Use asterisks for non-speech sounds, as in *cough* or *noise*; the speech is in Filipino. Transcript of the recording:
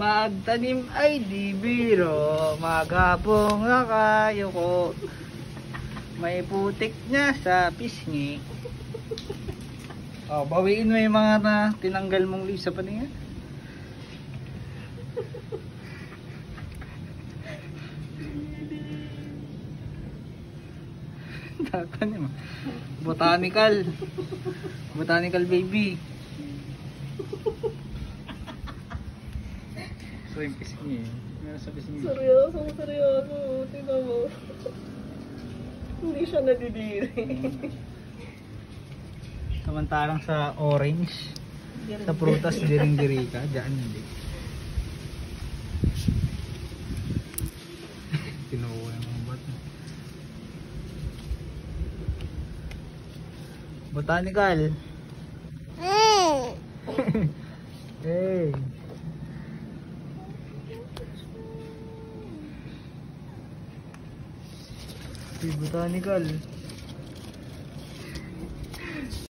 Magtanim ay di biro, maghapong nakayoko. May putik niya sa pisngi. Oh, bawiin mo yung mga na tinanggal mong leaves sa paninga. Tatanim. *laughs* Botanical. Botanical baby. So yung pisngi. Meron sa pisngi. Seryoso, seryoso. Tingnan mo. Hindi siya nadidiri. *laughs* Samantalang sa orange, sa prutas diring-diri ka, dyan hindi. *laughs* Kinuha ng mga bato. Botanical. hey. *laughs* Hey, botanical.